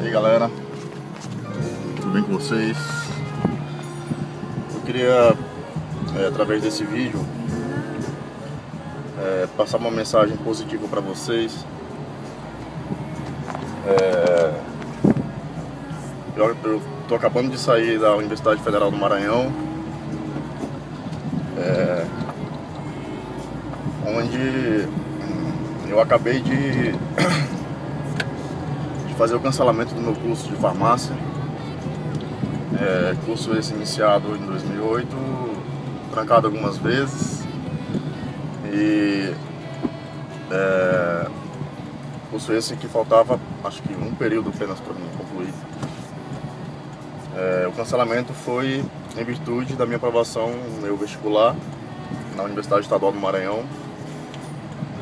E aí galera, tudo bem com vocês? Eu queria, é, através desse vídeo, é, passar uma mensagem positiva para vocês. É, eu estou acabando de sair da Universidade Federal do Maranhão, é, onde eu acabei de fazer o cancelamento do meu curso de farmácia. É, curso esse iniciado em 2008, trancado algumas vezes. E é, curso esse que faltava acho que um período apenas para mim concluir. É, o cancelamento foi em virtude da minha aprovação no meu vestibular na Universidade Estadual do Maranhão.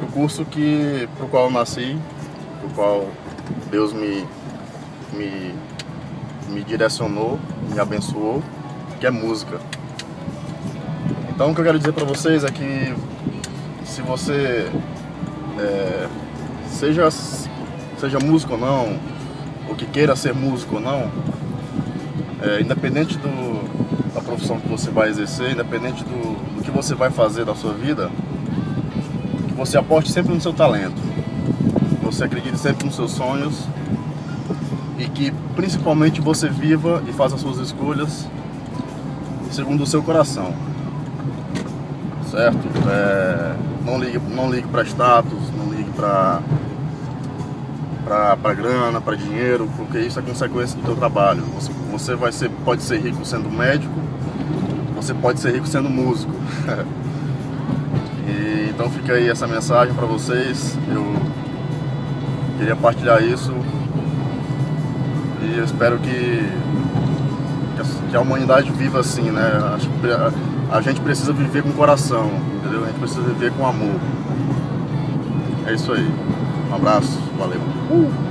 O curso que, para o qual eu nasci, para o qual Deus me, me, me direcionou, me abençoou, que é música. Então o que eu quero dizer para vocês é que se você é, seja, seja músico ou não, ou que queira ser músico ou não, é, independente do, da profissão que você vai exercer, independente do, do que você vai fazer da sua vida, que você aposte sempre no seu talento você acredite sempre nos seus sonhos e que principalmente você viva e faça as suas escolhas segundo o seu coração. Certo? É, não ligue, não ligue para status, não ligue para para grana, para dinheiro, porque isso é consequência do seu trabalho. Você, você vai ser, pode ser rico sendo médico, você pode ser rico sendo músico. e, então fica aí essa mensagem para vocês. Eu Queria partilhar isso e eu espero que, que a humanidade viva assim, né? Acho que a gente precisa viver com coração, entendeu? A gente precisa viver com amor. É isso aí. Um abraço, valeu. Uh!